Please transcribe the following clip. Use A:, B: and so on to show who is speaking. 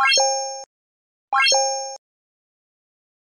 A: ピッ